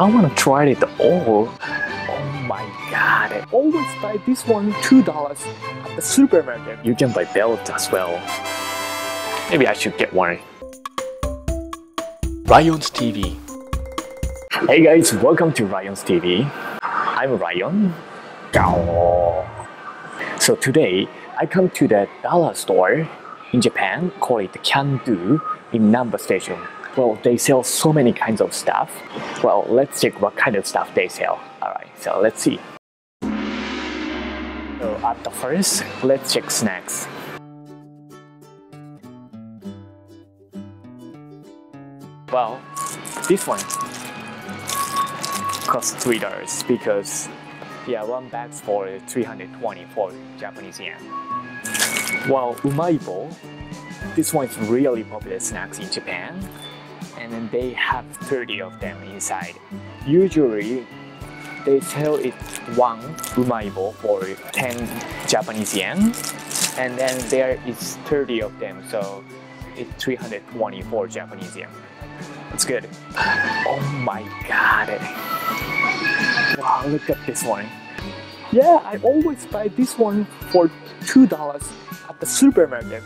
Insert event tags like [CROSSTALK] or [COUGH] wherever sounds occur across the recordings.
I wanna try it all. Oh my god, I always buy this one $2 at the supermarket. You can buy belt as well. Maybe I should get one. Rion's TV. Hey guys, welcome to Rion's TV. I'm Rion. Gao. So today, I come to the dollar store in Japan, called it Can-Do in Namba Station. Well, they sell so many kinds of stuff. Well, let's check what kind of stuff they sell. Alright, so let's see. So at the first, let's check snacks. Well, this one costs three dollars because yeah, one bag's for 320 for Japanese yen. Well, Umaibo, this one is really popular snacks in Japan, and they have 30 of them inside. Usually, they sell it one Umaibo for 10 Japanese yen, and then there is 30 of them, so it's 324 Japanese yen. It's good. Oh my god. Wow, look at this one. Yeah, I always buy this one for $2 at the supermarket.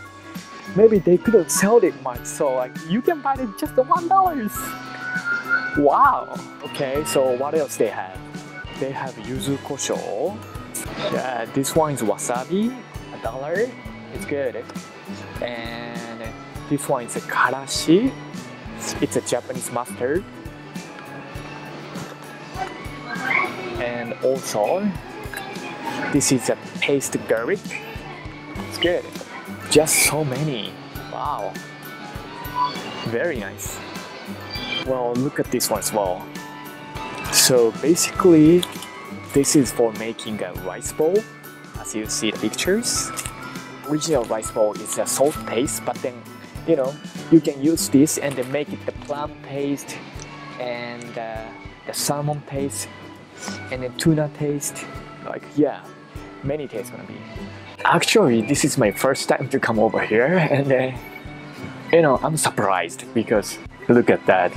Maybe they couldn't sell it much, so like you can buy it just $1. Wow. Okay, so what else they have? They have yuzu kosho. Yeah, this one is wasabi, a dollar. It's good. And this one is a karashi. It's a Japanese mustard. And also, this is a paste garlic. It's good. Just so many. Wow. Very nice. Well, look at this one as well. So basically, this is for making a rice bowl, as you see the pictures. Original rice bowl is a salt paste, but then, you know, you can use this and then make it the plum paste and uh, the salmon paste and the tuna taste. Like, yeah, many tastes gonna be. Actually, this is my first time to come over here [LAUGHS] and uh, you know, I'm surprised because look at that.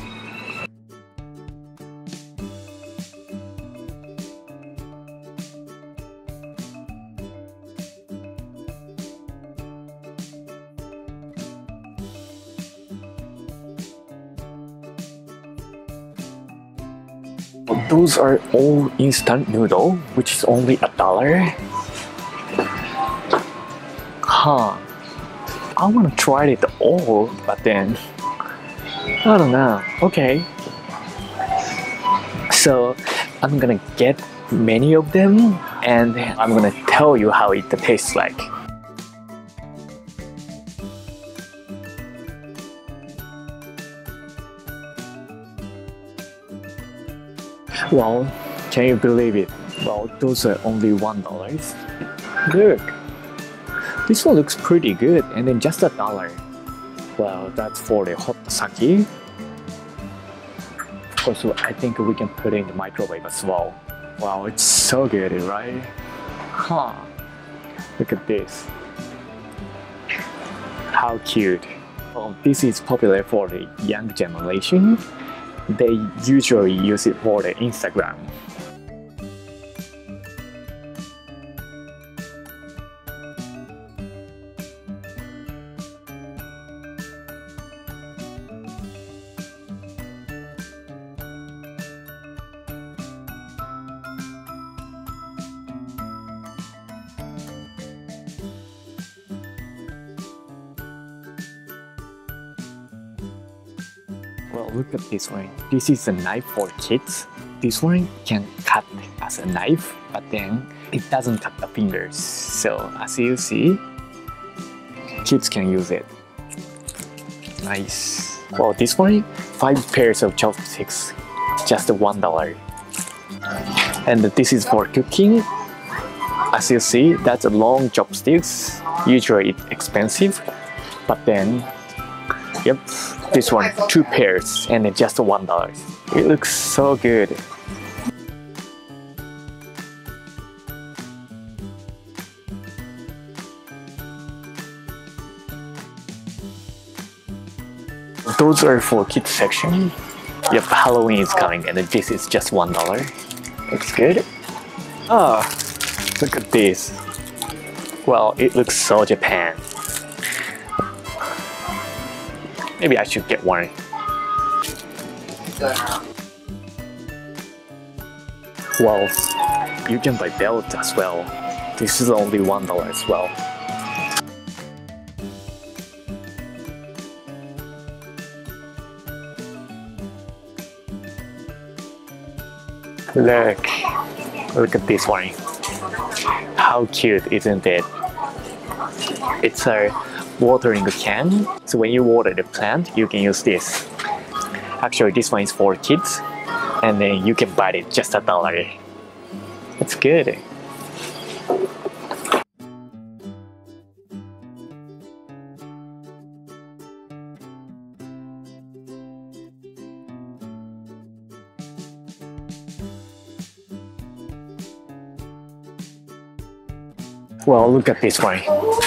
Those are all instant noodle, which is only a dollar. Huh. I wanna try it all, but then I don't know. Okay. So I'm gonna get many of them and I'm gonna tell you how it tastes like. Well, can you believe it? Well, those are only one dollars. Look, this one looks pretty good, and then just a dollar. Well, that's for the hot sake. Course, I think we can put it in the microwave as well. Wow, it's so good, right? Huh? Look at this. How cute. Well, this is popular for the young generation they usually use it for the Instagram. Well, look at this one. This is a knife for kids. This one can cut as a knife, but then it doesn't cut the fingers. So as you see, kids can use it. Nice. Well, this one, five pairs of chopsticks, just one dollar. And this is for cooking. As you see, that's a long chopsticks. Usually it's expensive, but then, yep, this one, two pairs and just one dollar. It looks so good. Those are for kids section. Yep, Halloween is coming and this is just one dollar. Looks good. Oh, look at this. Well, it looks so Japan. Maybe I should get one. Well, you can buy belt as well. This is only one dollar as well. Look, look at this one. How cute, isn't it? It's a watering can. So when you water the plant, you can use this. Actually, this one is for kids, and then you can buy it just a dollar. It's good. Well, look at this one.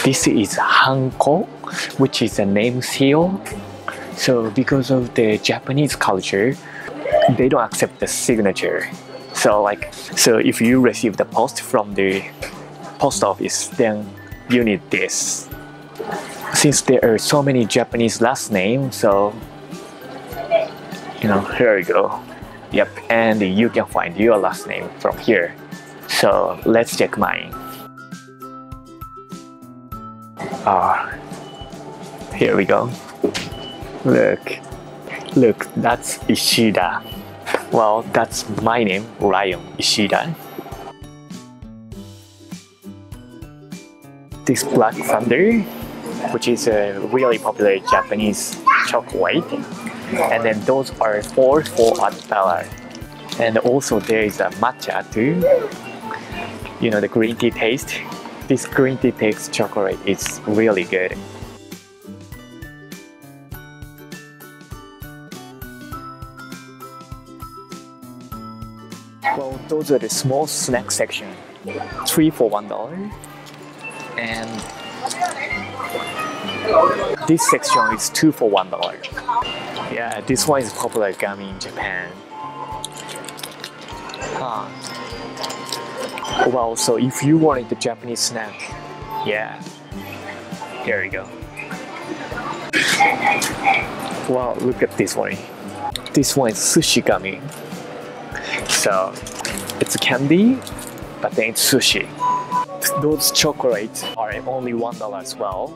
This is Hanko, which is a name seal. So because of the Japanese culture, they don't accept the signature. So like, so if you receive the post from the post office, then you need this. Since there are so many Japanese last names, so you know, here we go. Yep, and you can find your last name from here. So let's check mine. Ah, here we go. Look, look, that's Ishida. Well, that's my name, Rion Ishida. This Black Thunder, which is a really popular Japanese chocolate. And then those are four for a dollar. And also there is a matcha too. You know, the green tea taste. This green tea taste chocolate is really good. Well, those are the small snack section. Three for one dollar. And this section is two for one dollar. Yeah, this one is popular gummy in Japan. Huh. Well, so if you wanted the Japanese snack, yeah, here we go. Wow, look at this one. This one is sushi gummy. So it's a candy, but then it's sushi. Those chocolates are only one dollar as well.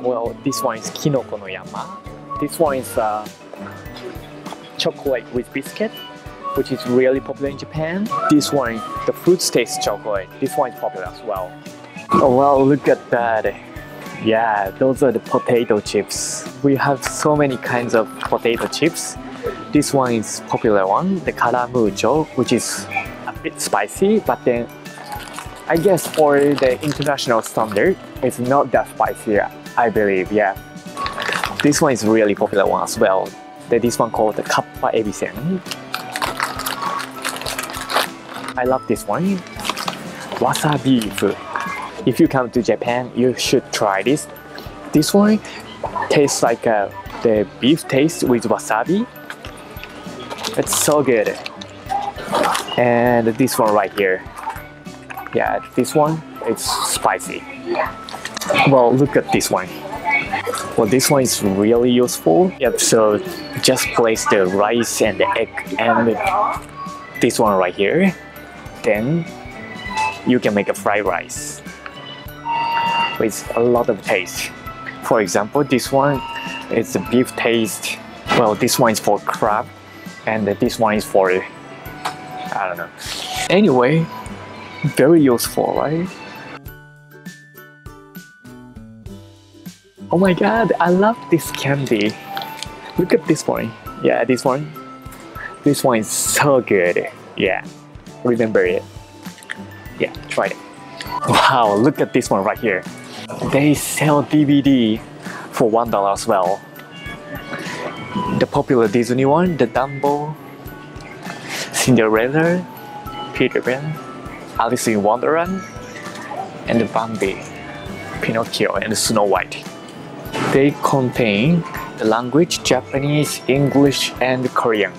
Well, this one is Kinoko no Yama. This one is uh, chocolate with biscuit, which is really popular in Japan. This one, the fruit taste chocolate. This one is popular as well. Oh well, look at that. Yeah, those are the potato chips. We have so many kinds of potato chips. This one is popular one, the Karamucho, which is a bit spicy, but then I guess for the international standard, it's not that spicy, I believe, yeah. This one is really popular one as well. This one called the Kappa Ebisen. I love this one. Wasabi beef. If you come to Japan, you should try this. This one tastes like uh, the beef taste with wasabi. It's so good. And this one right here. Yeah, this one, it's spicy. Well, look at this one. Well, this one is really useful. Yep, so just place the rice and the egg and this one right here. Then you can make a fried rice with a lot of taste. For example, this one is the beef taste. Well, this one is for crab and this one is for, I don't know. Anyway, very useful, right? Oh my god, I love this candy. Look at this one. Yeah, this one. This one is so good. Yeah, remember it. Yeah, try it. Wow, look at this one right here. They sell DVD for one dollar as well. The popular Disney one, the Dumbo, Cinderella, Peter Pan, Alice in Wonderland, and the Bambi, Pinocchio, and Snow White. They contain the language Japanese, English, and Korean.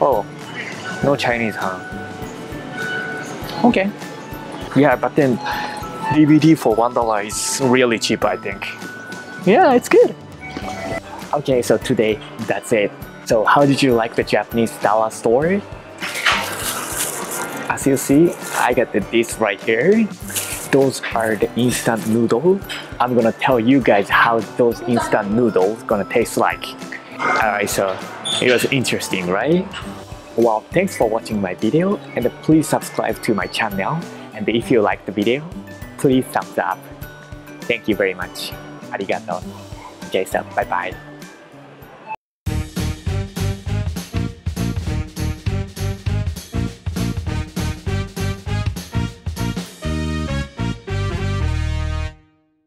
Oh, no Chinese, huh? Okay. Yeah, but then DVD for one dollar is really cheap, I think. Yeah, it's good. Okay, so today that's it. So how did you like the Japanese dollar store? As you see, I got the this right here. Those are the instant noodles. I'm gonna tell you guys how those instant noodles gonna taste like. Alright, so it was interesting, right? Well, thanks for watching my video and please subscribe to my channel and if you like the video, please thumbs up. Thank you very much. Arigato. Okay, so bye bye.